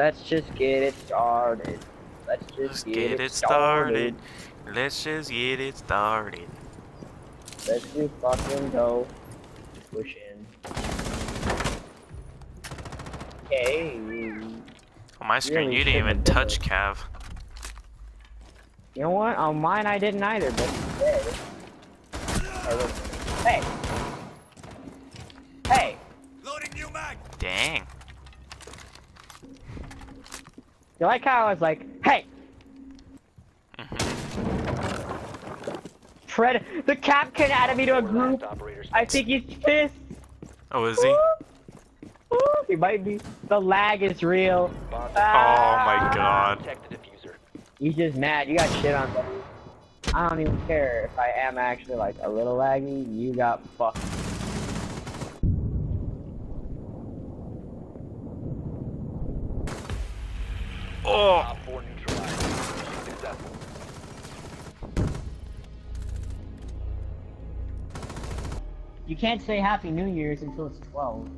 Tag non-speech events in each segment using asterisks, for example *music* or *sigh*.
Let's just get it started. Let's just Let's get, get it started. Let's just get it started. Let's just fucking go. Push in. Okay. On my screen, Really you didn't even shouldn't touch Cav. You know what? On mine, I didn't either, but you did. Hey, look. Hey. Hey. Dang. You like how I was like, hey. Fred, the captain added me to a group. I think he's pissed. Oh, is he? Ooh, He might be. The lag is real. Oh Ah. my god. He's just mad. You got shit on. I don't even care if I am actually like a little laggy. You got fucked. Oh! Op 4 neutralized. Mission Successful. You can't say Happy New Year's until it's 12.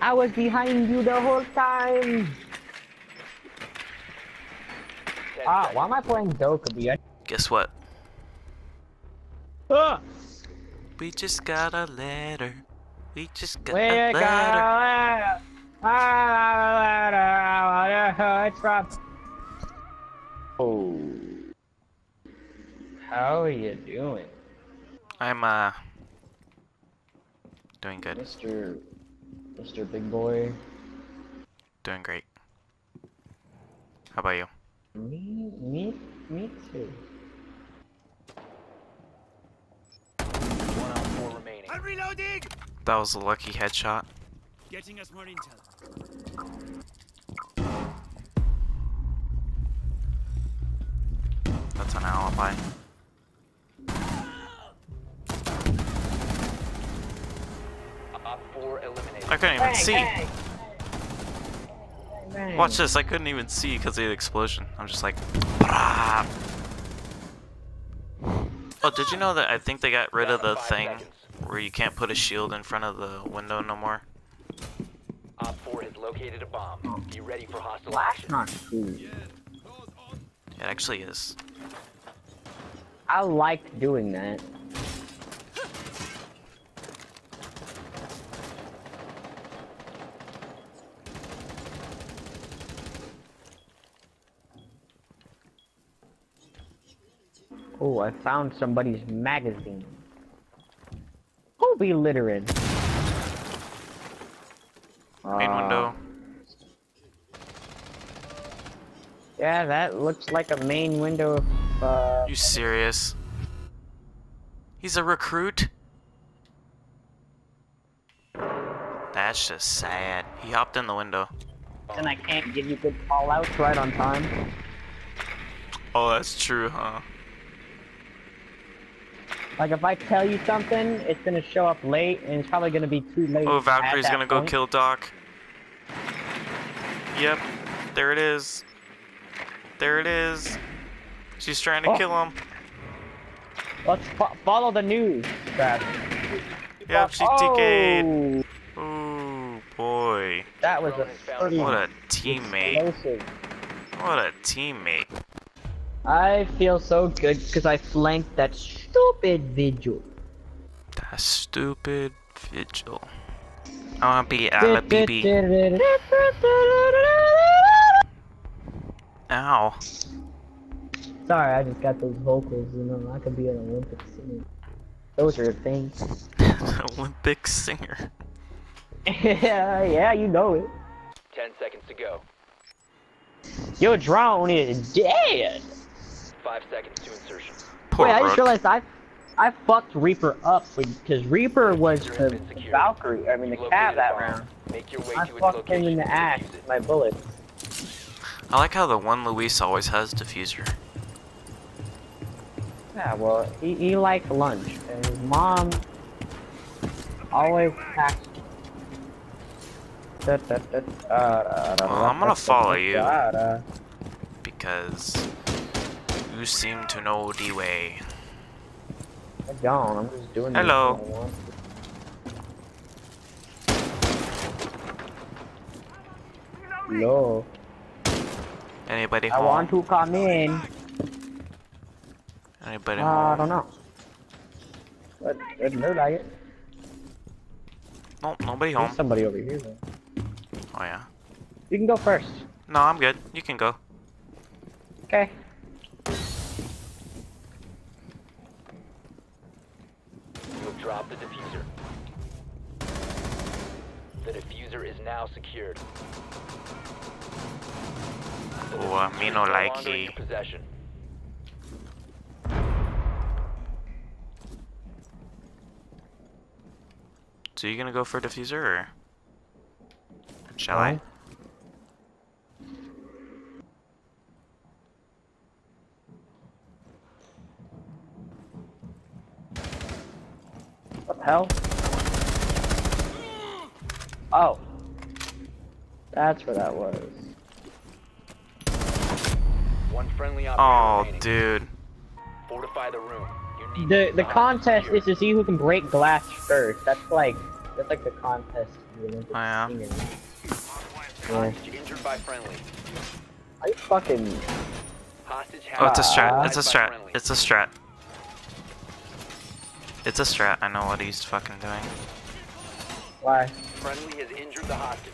I was behind you the whole time. Ah, why am I playing Dokkaebi? Guess what? Ah, We just got a letter. We just got we a got a letter. letter. Ah, letter. It's from. Oh. How are you doing, I'm, uh. Doing good. Mr. Mr. Big Boy? Doing great. How about you? Me, me, me too. One on 4 remaining. I'm reloading! That was a lucky headshot. Getting us more intel. That's an alibi. Op 4 eliminated. I couldn't even Bang, see. bang. Bang. Watch this. I couldn't even see because of the explosion. I'm just like. "Brah." Oh, did you know that I think they got rid of the thing where you can't put a shield in front of the window no more? Op 4 has located a bomb. Be ready for hostile That's not cool. It actually is. I liked doing that. Oh, I found somebody's magazine. Who be littering? Uh. Yeah, that looks like a main window of, uh... You serious? He's a recruit? That's just sad. He hopped in the window. And I can't give you good call-outs right on time. Oh, that's true, huh? Like, if I tell you something, it's gonna show up late, and it's probably gonna be too late. Oh, Valkyrie's gonna go kill Doc. Yep, there it is. There it is. She's trying to Oh. kill him. Let's fo- follow the news, Brad. Yep, she oh, TK'd. Ooh, boy. That was a What a teammate. explosive. What a teammate. I feel so good because I flanked that stupid vigil. That stupid vigil. I wanna be at a BB. Ow. Sorry, I just got those vocals, you know, I could be an Olympic singer. Those are things. *laughs* Olympic singer. yeah, *laughs* yeah, you know it. 10 seconds to go. Your drone is dead. 5 seconds to insertion. Poor Wait, I just realized I, I fucked Reaper up because Reaper was the, the Valkyrie. I mean the You've cab that a round. Make your way I to fucked him in the ass with my bullet. I like how the one Luis always has defuser. Yeah, well, he, he liked lunch, and his mom always packed. Da, da, da, da, da, da, Well, I'm gonna follow you. Because you seem to know the way. I don't. I'm just doing. this Hello. what I want. No. Anybody I home? want to come in. Anybody Uh, I don't know. But it looked like it. Nope, nobody There's home. somebody over here. Though. Oh yeah. You can go first. No, I'm good. You can go. Okay. You have dropped the defuser. The defuser is now secured. The Oh, uh, defuser me no no like longer in it. your possession. So you gonna go for a defuser or shall I? No. What the hell? Oh. That's where that was. One friendly Oh, remaining. dude. Fortify the room. You need The the contest secure. is to see who can break glass first. That's like that's like the contest. I am. Oh, yeah? skiing. Yeah. Hostage injured by friendly. Are you fucking Oh, it's a strat. It's a strat. It's a strat. It's a strat. I know what he's fucking doing. why? Friendly has injured the hostage.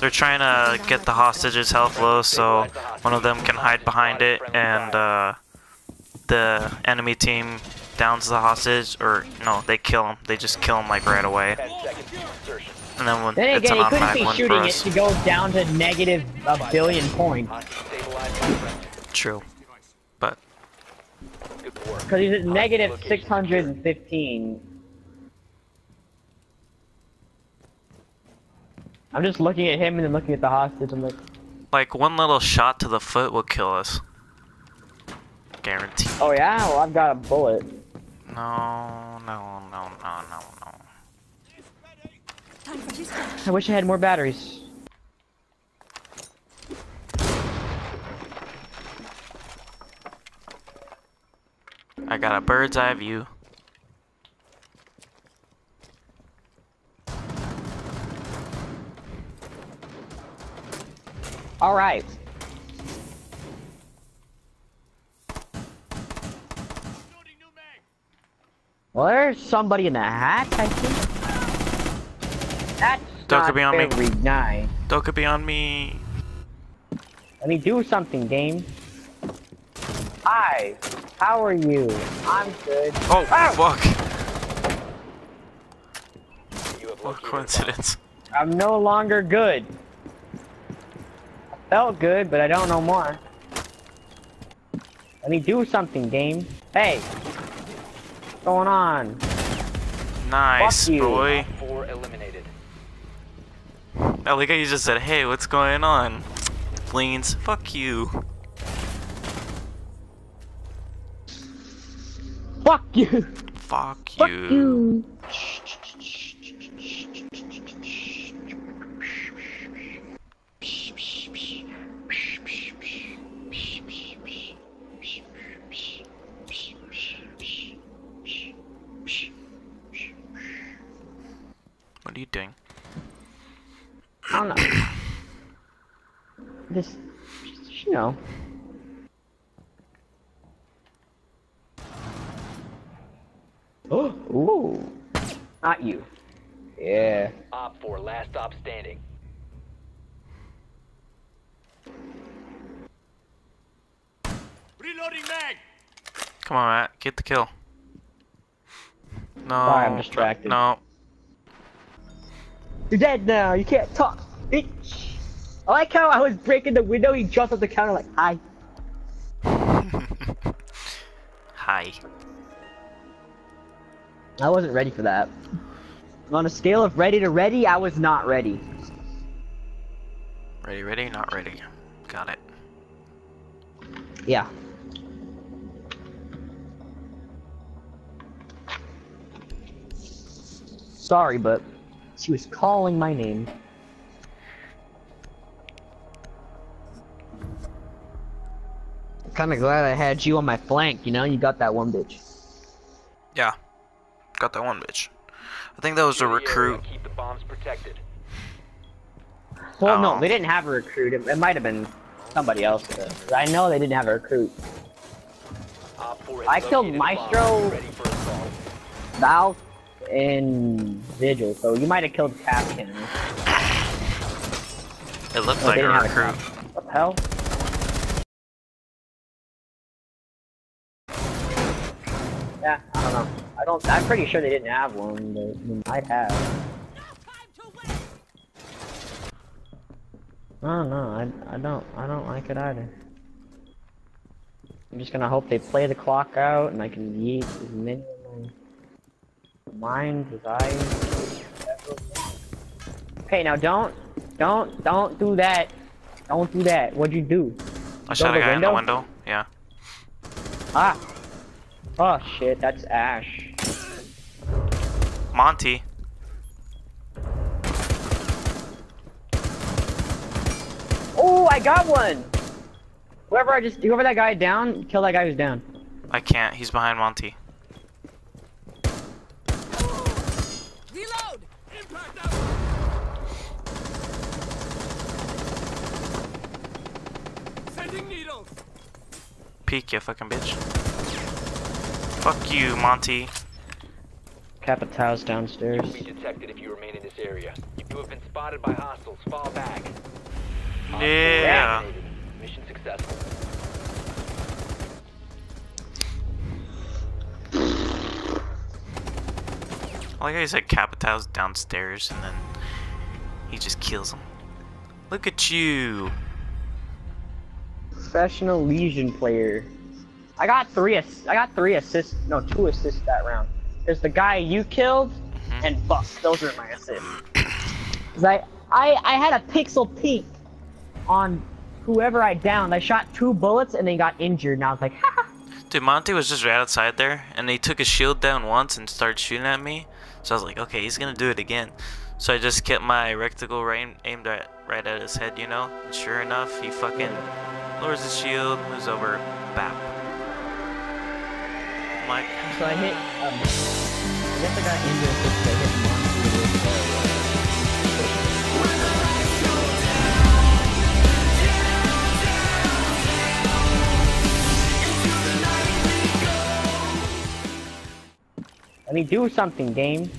They're trying to get the hostage's health low so one of them can hide behind it and uh, the enemy team downs the hostage or no, they kill him. They just kill him like right away. Ten seconds to insertion. And then when Then it's again, an he couldn't be shooting it to go down to negative a billion points. Hostage stabilized by friendly. True. But Because he's at negative location 615. I'm just looking at him and then looking at the hostage. I'm like, like one little shot to the foot will kill us. Guaranteed. oh yeah, well I've got a bullet. No, no, no, no, no, no. I wish I had more batteries. I got a bird's eye view. All right. Well, there's somebody in the hatch, I think. That's Don't not could be on me. nice. Don't could be on me. Let me do something, game. Hi. How are you? I'm good. Oh, Ow! fuck. You have What located a bomb. coincidence. I'm no longer good. I felt good, but I don't know more. Let me do something, game. Hey. What's going on? Nice, boy. Op Four eliminated. I like how you just said, hey, what's going on? Fleens, fuck you. Fuck you. Fuck you. Fuck you. What are you doing? I don't know. Just, you know. Oh, *gasps* ooh. Not you. Yeah. Op four, last stop standing. Reloading mag. Come on, Matt, get the kill. No. Sorry, I'm distracted. No. You're dead now. You can't talk, bitch. I like how I was breaking the window. He jumped off the counter like, hi. *laughs* Hi. I wasn't ready for that. On a scale of ready to ready, I was not ready. Ready, ready, not ready. Got it. Yeah. Sorry, but she was calling my name. I'm Kind of glad I had you on my flank, you know? You got that one bitch. Yeah. Got that one bitch. I think that was a Secure the area recruit. and Keep the bombs protected. Well, no, Oh. they didn't have a recruit. It, it might have been somebody else. though. 'Cause I know they didn't have a recruit. Op 4 has I killed located a bomb. Maestro. Ready. Val and Vigil, so you might have killed Captain. It looked Oh, like a didn't have a recruit. What the hell? Yeah, I don't know. I don't. I'm pretty sure they didn't have one, but they might have. I don't know. I, I don't. I don't like it either. I'm just gonna hope they play the clock out and I can yeet as many my mines I. Okay, now don't, don't, don't do that. Don't do that. What'd you do? I shot a guy in the window? window. Yeah. Ah. Oh shit, that's Ash. Monty. Oh, I got one. Whoever I just, whoever that guy down, kill that guy who's down. I can't. He's behind Monty. Peek, you fucking bitch. Fuck you, Monty. Capitão's downstairs. You'll be detected if you remain in this area. You have been spotted by hostiles. Fall back. Op 4 Yeah. Mission successful. I like how he said Capitão's downstairs and then he just kills him. Look at you. Professional Legion player. I got three. Ass- I got three assists. No, two assists that round. There's the guy you killed, mm-hmm. and Buck. Those are my assists. 'Cause I, I, I had a pixel peek on whoever I downed. I shot two bullets and they got injured, and I was like, ha Dude, Monty was just right outside there and he took his shield down once and started shooting at me. So I was like, okay, he's gonna do it again. So I just kept my rectangle right, aimed at, right at his head, you know? And sure enough, he fucking lowers his shield, moves over, bap. I'm like, So I hit. Um, I guess I got injured because I hit Monty with, uh, Let me do something, game.